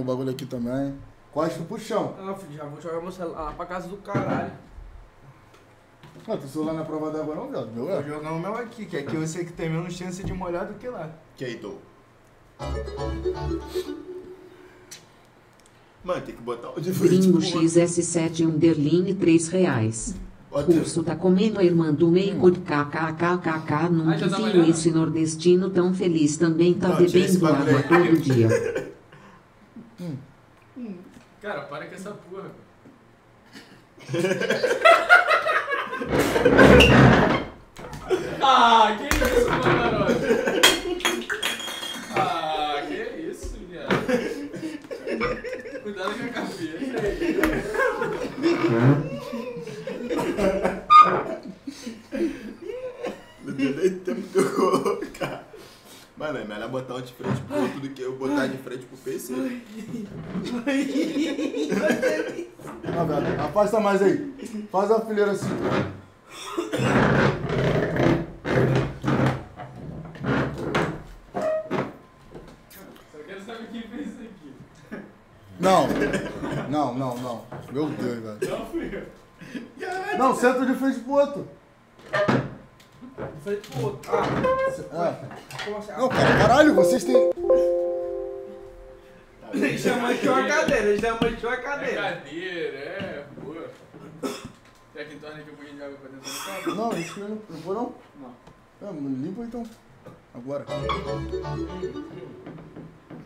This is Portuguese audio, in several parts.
O bagulho aqui também. Costa pro chão. Ah, filho, já vou jogar meu celular lá pra casa do caralho. Ah, teu celular não é prova d'água não, viado? Meu Vou é. jogar o meu aqui, que aqui eu sei que tem menos chance de molhar do que lá. Que aí, tô. Mano, tem que botar o de frente Gringo pro outro. XS7 Underline 3 reais. Bota- Russo tá comendo a irmã do meio por kkkk Ah, nunca viu esse nordestino tão feliz também tá bebendo água todo dia. Cara, para com essa porra. ah, que isso, mano? Ah, que isso, viado. Cuidado com a cabeça aí. Não deu nem tempo de eu. É melhor botar um de frente pro outro do que eu botar de frente pro PC. Ah, velho. Afasta mais aí. Faz a fileira assim. Só quero saber quem fez isso aqui. Não. Não, não, não. Meu Deus, velho. Não fui eu. Não, senta de frente pro outro. Falei outro. Ah, É. como assim? Não, cara, caralho, vocês têm. Ele já manchou a cadeira, ele já manchou a É cadeira. cadeira, é, pô. Será que torna aqui um pouquinho de água pra dentro do carro? Não, isso não, não foi não? Não. É, limpa então. Agora.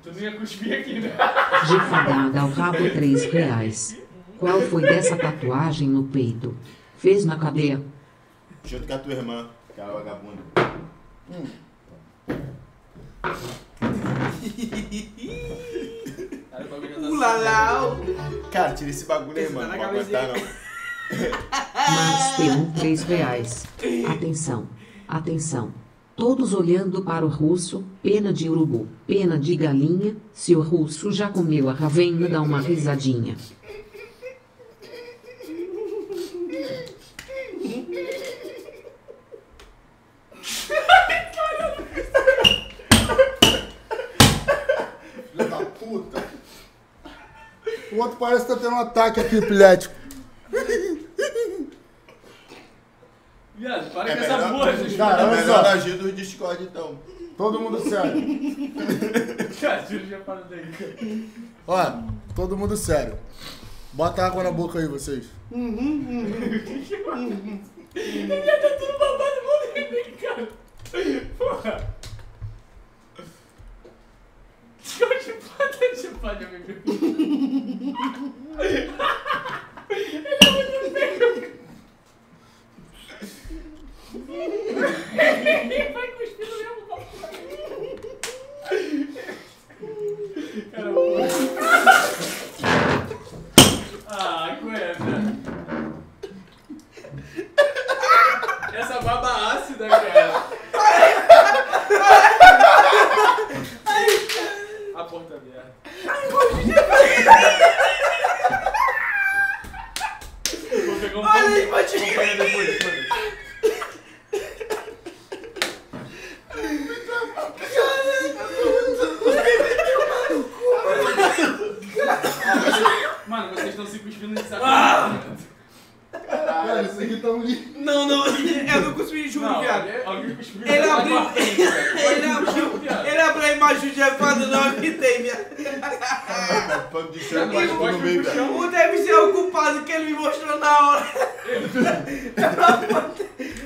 Tu não ia cuspir aqui, né? Gifadada ao rabo 3 reais. Qual foi dessa tatuagem no peito? Fez na cadeia? Junto com a tua irmã, que é a vagabunda. Cara, o bagulho já tá Ulalau! Cara, tira esse bagulho aí, mano. Não vou aguentar, não. Max P1 3 reais. Atenção, atenção. Todos olhando para o russo, pena de urubu, pena de galinha, se o russo já comeu a ravenna dá uma risadinha. Filha da puta. O outro parece que tá tendo um ataque aqui epilético. Viado, para É com essa melhor, porra, gente. Cara, é olha melhor só. da G do Discord, então. Todo mundo sério. Cara, tira já para daí. Ó, todo mundo sério. Bota água na boca aí, vocês. Já tá tudo babado, mano, cara. Porra. Show de pata de pata, amigo. Ele é muito feio. Ele vai cuspir no mesmo copo. Cara, porra. Ah, coisa. Essa baba ácida, cara. A porta aberta. Vou pegar um pão. Olha aí, Vou pegar depois, depois. Mano, vocês estão se cuspindo de sacanagem. Cara, isso aqui tá um lixo. Não, não, eu não consegui, juro, Não, viado. alguém, alguém cuspiu Ele na abriu- tua frente, velho. Ele abriu, viado. ele abriu a imagem de quando não aguentei, viado. Pano de Já chão, vai, mas pode no meio, pro cara. chão. O deve ser o culpado que ele me mostrou na hora.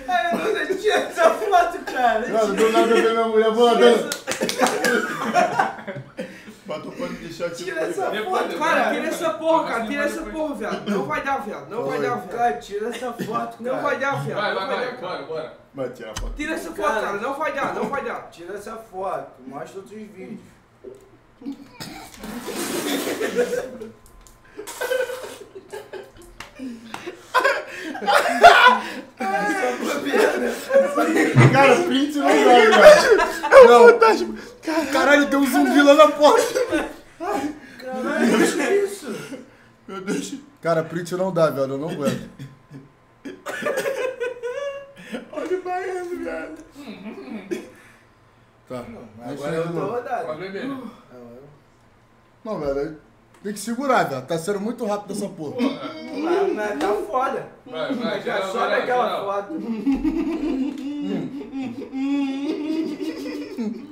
Ai, meu Deus, tira essa foto, cara. Cara, do nada eu vi minha mulher voando. Bota o pano de chão aqui Tira no meio, essa cara. Cara, tira essa porra, cara, Depois, tira essa porra, viado. Não vai dar, viado, não vai dar, viado. Cara, tira essa foto, cara. Não vai dar, viado. Vai, não vai, vai, dar. bora, bora. Vai, tira a foto. Tira essa foto, Cara. cara, não vai dar, não vai dar. Tira essa foto. Mostra outros vídeos. Cara, print não dá, velho. Não. Caralho, tem um zumbi lá na porta. Caralho, que é isso? Meu Deus. Cara, print não dá, velho. Eu não aguento. Olha o baiano, viado. Tá. Agora eu tô rodado. beber. Não, velho. Tem que segurar, velho. Tá sendo muito rápido essa porra. Mas, mas tá foda. Vai, vai, Já geral, sobe aquela geral. foto.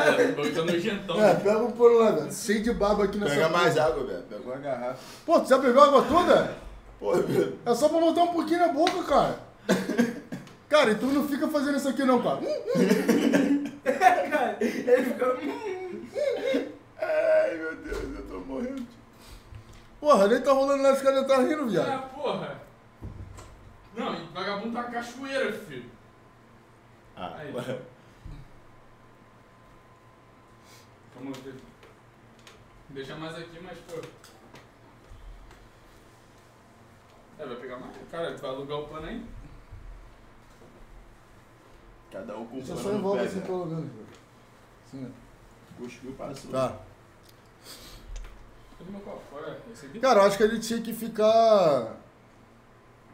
tá nojentão. É, pega um por lá, velho. Cheio de baba aqui nessa Pega mais água, velho. Pega uma garrafa. Pô, tu já bebeu água toda? Pô, velho. É só pra botar um pouquinho na boca, cara. Cara, e tu não fica fazendo isso aqui não, cara. Cara, ele ficou. Ai, meu Deus, eu tô morrendo. Porra, nem tá rolando nada, os caras tá rindo, Ah, viado. porra. Não, e vagabundo tá uma cachoeira, filho. Ah, Aí. ué. Vamos ver. Deixa mais aqui, mas pô. É, vai pegar mais. Cara, tu vai alugar o pano aí? cada um com Deixa eu pano só envolve assim. Assim, Cuspiu, passou. Tá. Cara, eu acho que a gente tinha que ficar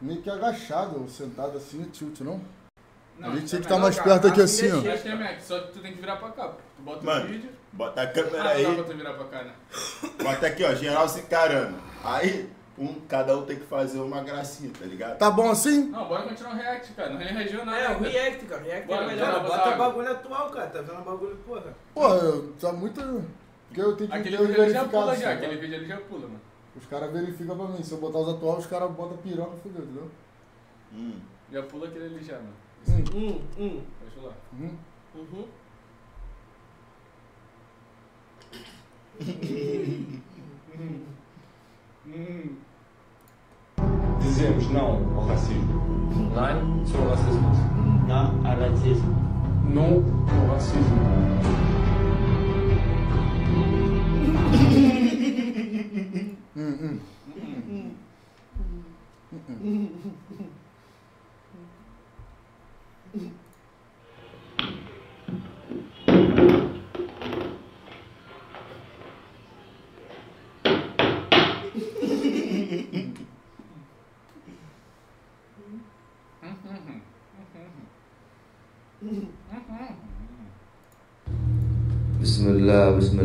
meio que agachado ou sentado assim, tilt, não? Não, a gente tinha que é estar melhor, mais cara. perto aqui assim assim, ó. é que é só que tu tem que virar pra cá. pô. Tu bota Mano, o vídeo. Bota a Ah, câmera não dá aí. pra tu virar pra cá, né? Bota aqui, ó, geral se encarando. Aí, um, cada um tem que fazer uma gracinha, tá ligado? Tá bom assim? Não, bora continuar o react, cara. Não reagiu nada. É, o react, cara. O react Bora, é melhor. Bota água. bagulho atual, cara. Tá vendo o bagulho, porra. Porra, eu- tá muito. Porque eu tenho que Aquele vídeo ali já pula já, tá? aquele vídeo ali já pula, mano. Os caras verificam pra mim. Se eu botar os atuais, os caras botam piroca fudeu, entendeu? Hum. Já pula aquele ali já, mano. Hum, hum. Deixa lá. Uhum. Uhum. Dizemos não ao racismo. Não sou racismo. Não ao racismo. Não ao racismo.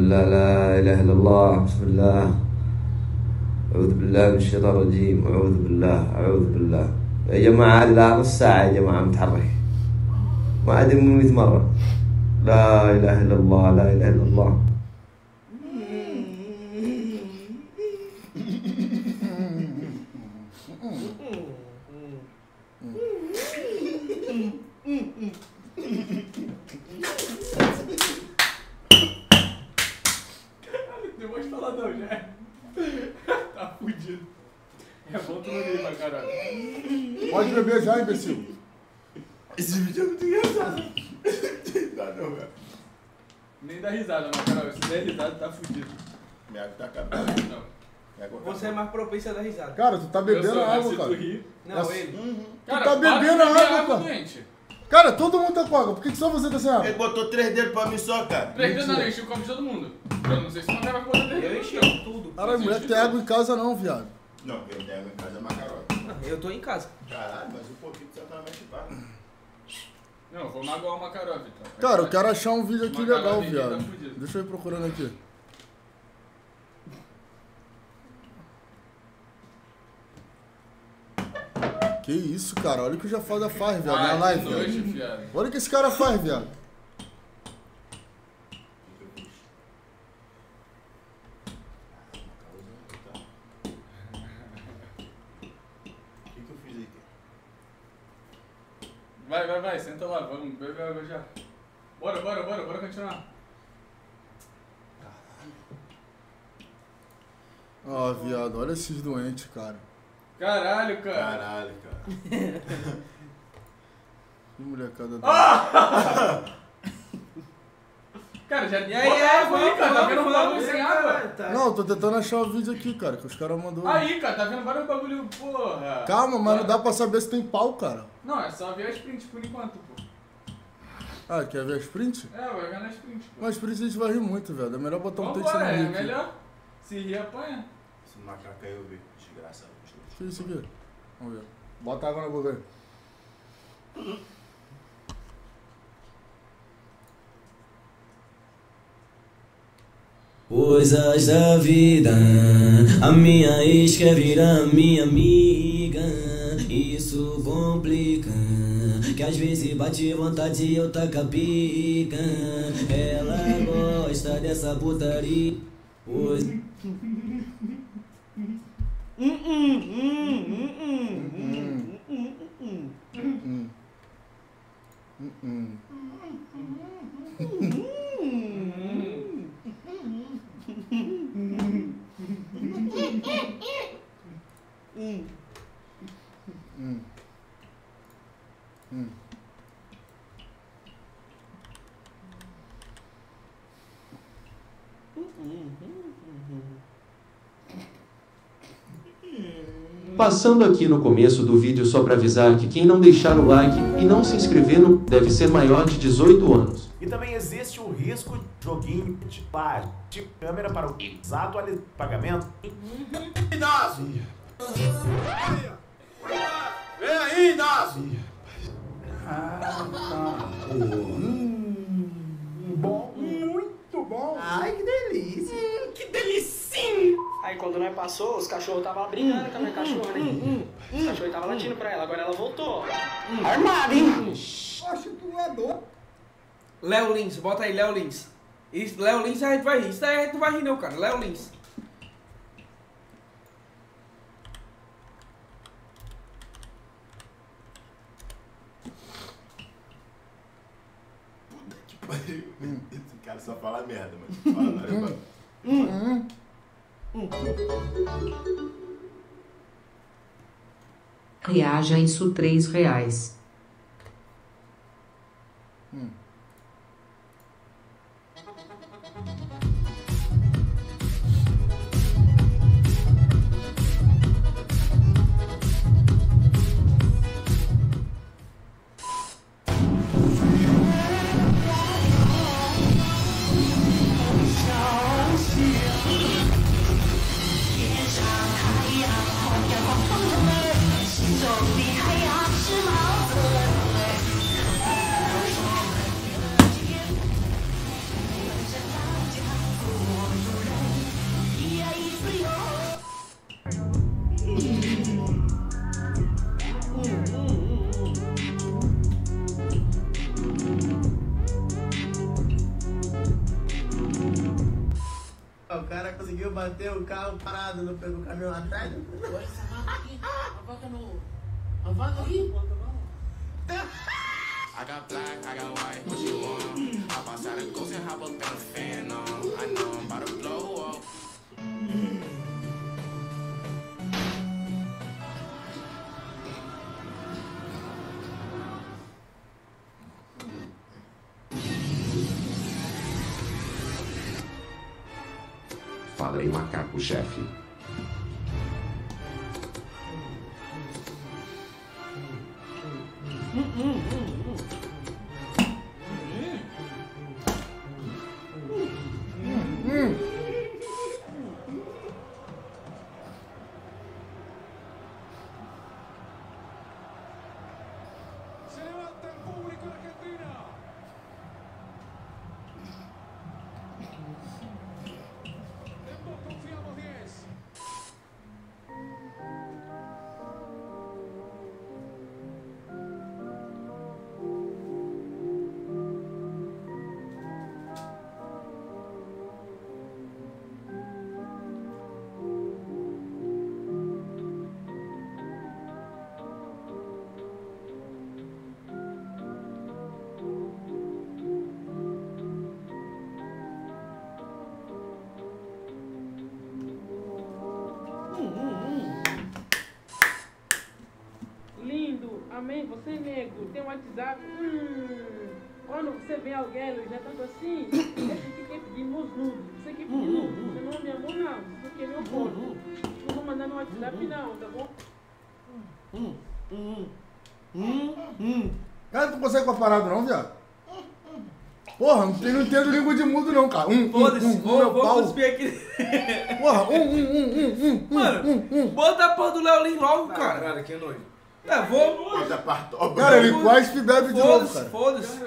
الله لا إله إلا الله بسم الله. أعوذ بالله من الشيطان الرجيم. أعوذ بالله أعوذ بالله. يا جماعة لها نص ساعة يا جماعة متحرك. ما عاد من 100 مرة. لا إله إلا الله لا إله إلا الله. Propício a dar risada. Cara, tu tá Eu bebendo sou, água, cara. tu Não, Nossa. ele. Cara, tá para de bebendo beber água, cara. doente. Cara, todo mundo tá com água. Por que, que só você tá sem água? Ele botou três dedos pra mim só, cara. Três dedos não, enchi o copo de todo mundo. Eu não sei se o Macarol vai botar três Eu dedos. enchi tudo. Caralho, mulher tem água em casa não, viado. Não, eu tenho água em casa é macarona. Não, eu tô em casa. Caralho, mas um pouquinho de certamente para. Não, vou magoar o Macarol, Vitor. Cara, eu quero achar um vídeo aqui legal, viado. tá fudido. Deixa eu ir procurando aqui. Que isso, cara? Olha o que o Jafada faz, viado, na live, que viado. Olha o que esse cara faz, viado. O que, que eu fiz aqui? Vai, vai, vai, senta lá, vamos, bebe água já. Bora, bora, bora, bora continuar. Ó, viado, olha esses doentes, cara. Caralho, cara. Caralho, cara. Que molecada Ah! doente. Cara, já E aí, é, água aí, cara. Tá vendo um bagulho sem água? Não, eu tô tentando achar o vídeo aqui, cara, que os caras mandou. Aí, cara, tá vendo vários bagulho, porra. Calma, mas não dá pra saber se tem pau, cara. Não, é só ver as prints por enquanto, pô. Ah, quer ver a sprint? É, vai ver nas prints, pô. Mas sprint a gente vai rir muito, velho. É melhor botar um texto no Vambora, é link. melhor. Se rir, apanha. Esse macaco aí eu vi. Desgraçado. Que isso aqui? Vamos ver. Bota água na boca aí. Coisas da vida, a minha ex quer virar minha amiga. Isso complica, que às vezes bate vontade e eu taca pica. Ela gosta dessa putaria. Pois Hum. Hum. Hum. Passando aqui no começo do vídeo só para avisar que quem não deixar o like e não se inscrever no deve ser maior de 18 anos. E também existe o risco de joguinho de plágio. De câmera para o exato pagamento. Inácio! Passou, os cachorros tava brincando com a minha cachorra, né? Os cachorros tava latindo pra ela, agora ela voltou. Armada, hein? Oxe, tu é doido. Léo Lins, bota aí, Léo Lins. Isso, Léo Lins a gente vai rir. Isso daí a gente não vai rir não, cara. Léo Lins. Esse cara só fala merda, mano. Fala, fala, fala. Reaja isso três reais. O carro parado, pegou o caminhão atrás. Fala aí, macaco-chefe. WhatsApp. Hum, quando você vê alguém, Luiz, é tanto assim, esse que quer pedir meus nudes. Você quer pedir nudes, você não é meu amor, não. Você quer meu foto. Não vou mandar no WhatsApp, não, tá bom? Cara, tu consegue com a parada não, viado? Porra, não, tem, não entendo língua de mudo não, cara. Um, um, Foda-se, um, um, vou, meu vou pau. cuspir aqui. Porra, um, um, um, um, um, Mano, um, um. bota a porra do Léo Lin logo, cara. Cara, que nojo. É, vou. Bota. Cara, ele quase se bebe de novo, Foda-se, cara. foda-se.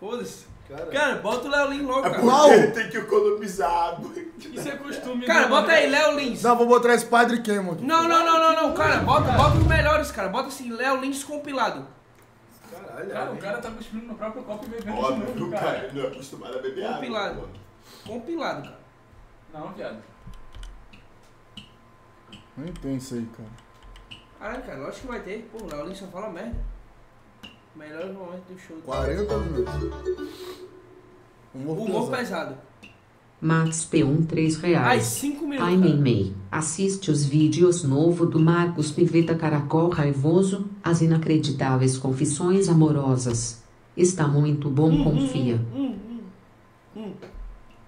Foda-se. Cara, bota o Léo Lin logo, É cara. porque ele tem que economizar. Isso é costume. Cara, né, bota aí, Léo Lins. Não, vou botar esse padre queima aqui. Não, não, não, não, não, cara, bota, bota os melhores, cara. Bota assim, Léo Lins compilado. Caralho, Cara, o cara tá cuspindo no próprio copo e bebendo de Óbvio, novo, o cara. cara não é acostumado a beber água. Compilado. pô. Compilado, cara. Não, viado. Nem tem isso aí, cara. Caralho, cara, lógico que vai ter. Pô, o Léo só fala merda. Melhor momento do show. 40 minutos. Humor, Humor pesado. pesado. Max P1 3 reais. Ai, cinco minutos, Ai, cara. Meimei. Assiste os vídeos novo do Marcos Piveta Caracol Raivoso, as inacreditáveis confissões amorosas. Está muito bom, Hum, confia.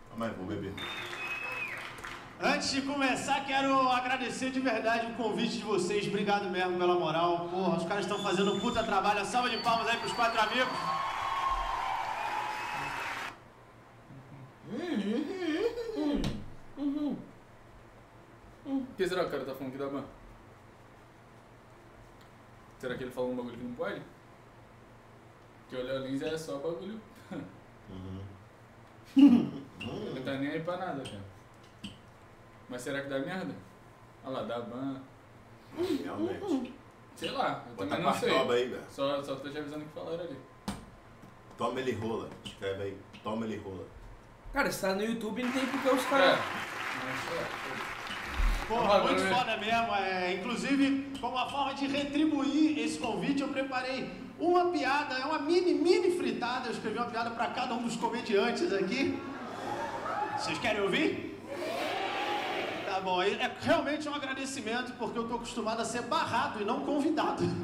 Calma aí, vou beber. Antes de começar, quero agradecer de verdade o convite de vocês. Obrigado mesmo pela moral. Porra, os caras estão fazendo um puta trabalho. A salva de palmas aí pros quatro amigos. O que será que o cara tá falando que dá ban? Será que ele falou um bagulho que não pode? Que o Léo Lins é só bagulho. ele tá nem aí pra nada, cara. Mas será que dá merda? Olha lá, dá ban. Realmente. Sei lá, eu Bota também não sei. aí, velho. Só, só tô te avisando o que falaram ali. Toma ele rola. Escreve aí. Toma ele rola. Cara, se tá no YouTube, não tem porque os É. caras. Porra, muito foda mesmo. É, inclusive, como uma forma de retribuir esse convite, eu preparei uma piada, é uma mini, mini fritada. Eu escrevi uma piada para cada um dos comediantes aqui. Vocês querem ouvir? Bom, é é realmente um agradecimento, porque eu tô acostumado a ser barrado e não convidado.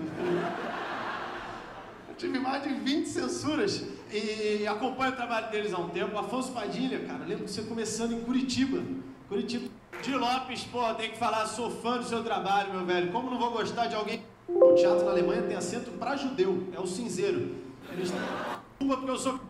Eu tive mais de 20 censuras e acompanho o trabalho deles há um tempo. Afonso Padilha, cara, lembro de você começando em Curitiba. Curitiba. Di Lopes, pô, tem que falar, sou fã do seu trabalho, meu velho. Como não vou gostar de alguém. O teatro na Alemanha tem acento pra judeu, é o cinzeiro. Eles Desculpa porque eu sou.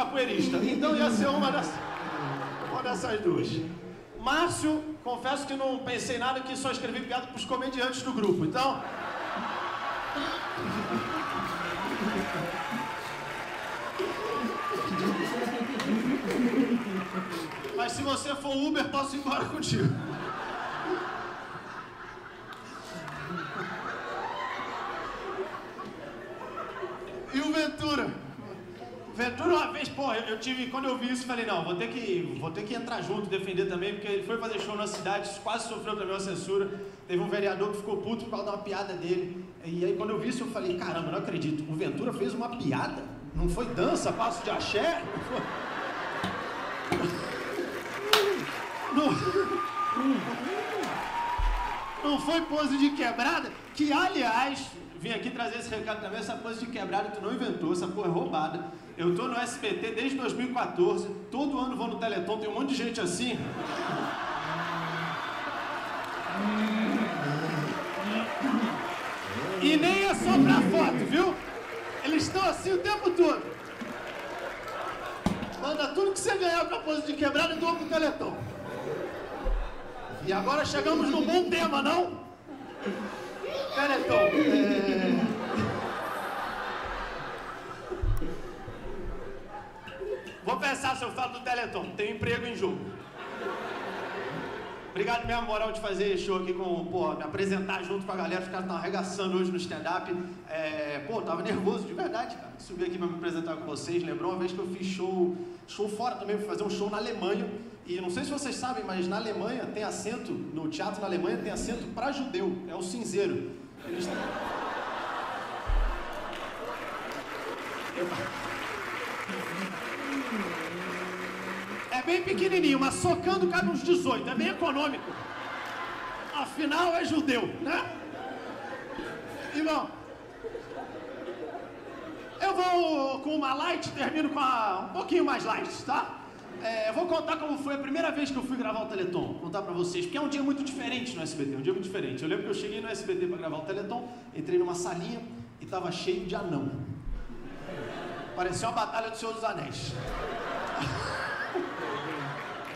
capoeirista. Então ia ser uma dessas, uma dessas duas. Márcio, confesso que que só escrevi piada pros comediantes do grupo. Então. Mas se você for Uber, posso ir embora contigo. E o Ventura? Ventura uma vez, pô, eu, eu tive, quando eu vi isso, falei, não, vou ter que, vou ter que entrar junto, defender também, porque ele foi fazer show na cidade, quase sofreu também uma censura. Teve um vereador que ficou puto por causa de uma piada dele. E aí quando eu vi isso, eu falei, caramba, não acredito, o Ventura fez uma piada? Não foi dança, passo de axé? Não foi... Não, não foi pose de quebrada? Que, aliás, vim aqui trazer esse recado também, essa pose de quebrada tu não inventou, essa porra é roubada. Eu tô no SBT desde 2014, todo ano vou no Teleton, tem um monte de gente assim. E nem é só pra foto, viu? Eles estão assim o tempo todo. Manda tudo que você ganhar com a pose de quebrada e doa pro Teleton. E agora chegamos num bom tema, não? Teleton, é... Teleton. Tem emprego em jogo. Obrigado mesmo, moral, de fazer show aqui com, pô, me apresentar junto com a galera. Os caras estão arregaçando hoje no stand-up. É, pô, tava nervoso de verdade, cara. Subi aqui pra me apresentar com vocês. Lembrou uma vez que eu fiz show, show fora também, fui fazer um show na Alemanha. E não sei se vocês sabem, mas na Alemanha tem assento, no teatro na Alemanha tem assento para judeu. É o cinzeiro. Eles... É bem pequenininho, mas socando cabe uns 18, é bem econômico. Afinal é judeu, né? Irmão, eu vou com uma light, termino com a, um pouquinho mais light, tá? É, eu vou contar como foi a primeira vez que eu fui gravar o Teleton, contar pra vocês, porque é um dia muito diferente no SBT, um dia muito diferente. Eu lembro que eu cheguei no SBT pra gravar o Teleton, entrei numa salinha e tava cheio de anão. Parecia uma batalha do Senhor dos Anéis.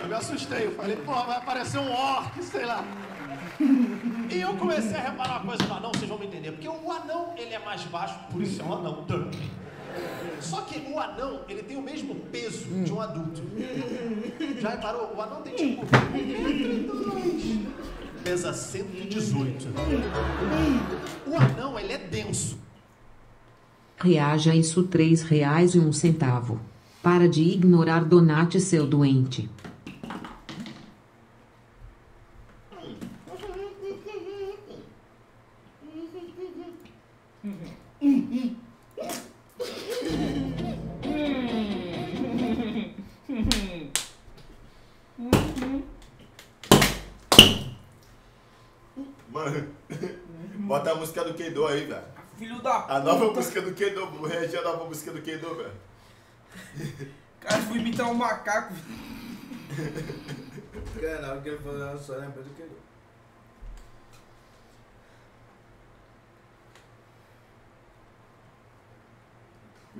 Eu me assustei, eu falei, pô, vai aparecer um orc, sei lá. E eu comecei a reparar uma coisa do anão, vocês vão me entender. Porque o anão, ele é mais baixo, por isso é um anão. Só que o anão, ele tem o mesmo peso de um adulto. Já reparou? O anão tem tipo... Pesa 118. O anão, ele é denso. Reaja a isso e um centavo. Para de ignorar Donate seu doente. Mano, bota a música do Keido aí, velho. Filho da A nova puta. música do Keido, o reagir a nova música do Keido, velho. Cara, fui imitar um macaco. Cara, o que ele falou, eu só lembro do que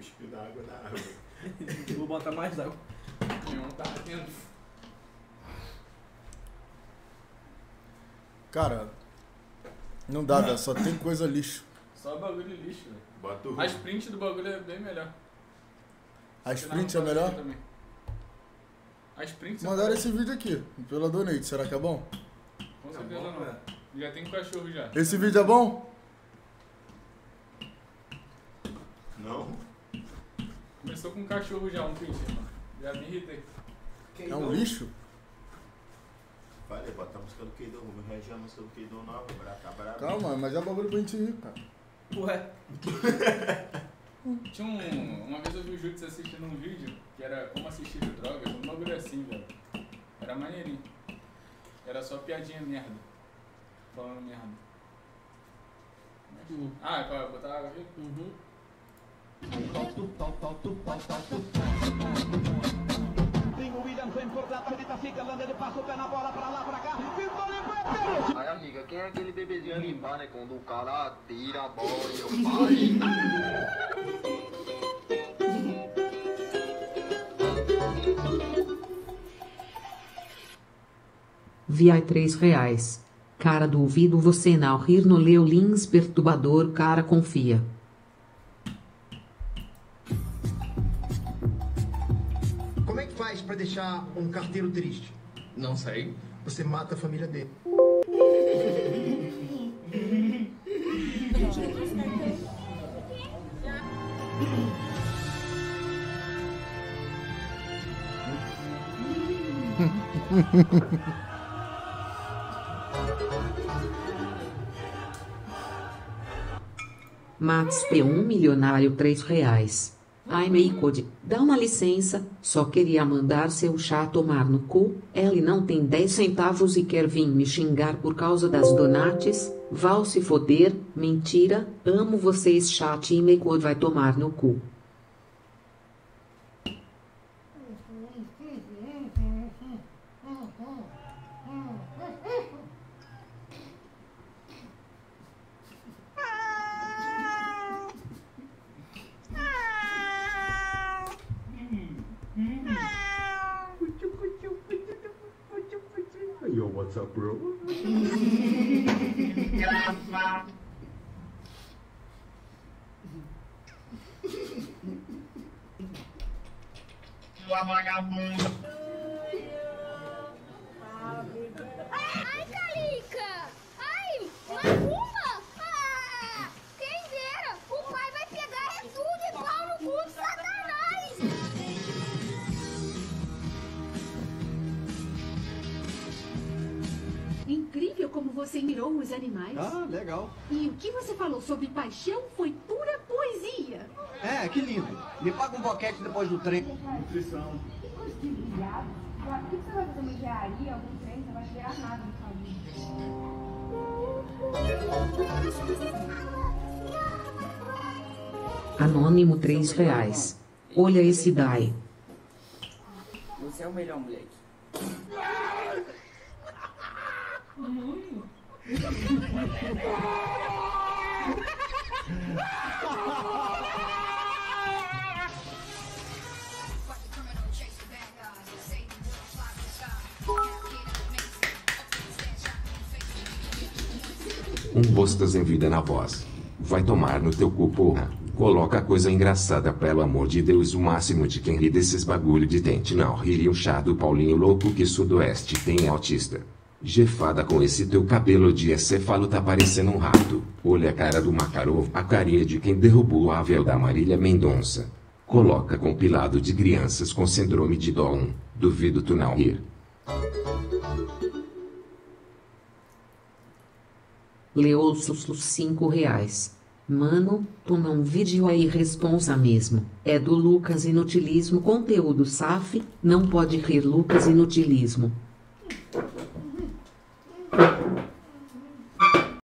ele. Cuspindo água na água. Vou botar mais água. Não tá vendo. Cara, não dá, velho. Só tem coisa lixo. Só bagulho lixo, velho. Bota o A sprint do bagulho é bem melhor. A sprint é melhor? também. A sprint você Mandaram esse vídeo aqui, pela Donate. Será que é bom? Com certeza não. Já tem cachorro já. Esse vídeo é bom? Não? Começou com um cachorro já, um pincher, mano. Já me irritei. É um lixo? Falei, bota a música do Keido, vamos reagir a música do Keido nova, braca, braca. Calma, mas é bagulho pra gente rir, cara. Ué. Tinha um. Uma vez eu vi o Jutsu assistindo um vídeo que era como assistir drogas, um bagulho assim, velho. Era maneirinho. Era só piadinha merda. Falando merda. Mas- Ah, é pra botar água aqui? Uhum. Tem. Aí, amiga, quem é aquele bebezinho embaixo, né? Quando o cara tira a bola e eu pare. Via três reais. Cara duvido você não rir no Leolins perturbador cara confia. vai deixar um carteiro triste? Não sei. Você mata a família dele. Max P1 milionário 3 reais. Ai Meicode, dá uma licença, só queria mandar seu chá tomar no cu, ele não tem 10 centavos e quer vir me xingar por causa das donates, val se foder, mentira, amo vocês chat e Meicode vai tomar no cu. Up, bro? Você mirou os animais. Ah, legal. E o que você falou sobre paixão foi pura poesia. É, que lindo. Me paga um boquete depois do trem. Nutrição. Que curso de viado? Por que você vai fazer uma engenharia, algum trem? Você vai virar nada no Anônimo 3 reais. Olha esse daí. Você é o melhor, moleque. Um bostas em vida na voz. Vai tomar no teu cu, porra. Coloca coisa engraçada, pelo amor de Deus. O máximo de quem ri desses bagulho de tente não rir e o chá do Paulinho louco que sudoeste tem autista. Jefada com esse teu cabelo de acéfalo tá parecendo um rato. Olha a cara do Makarov, a carinha de quem derrubou o avel da Marília Mendonça. Coloca compilado de crianças com síndrome de Down. Duvido tu não rir. Leosus 5 reais. Mano, tu não vídeo aí responsa mesmo. É do Lucas Inutilismo conteúdo SAF, não pode rir Lucas Inutilismo.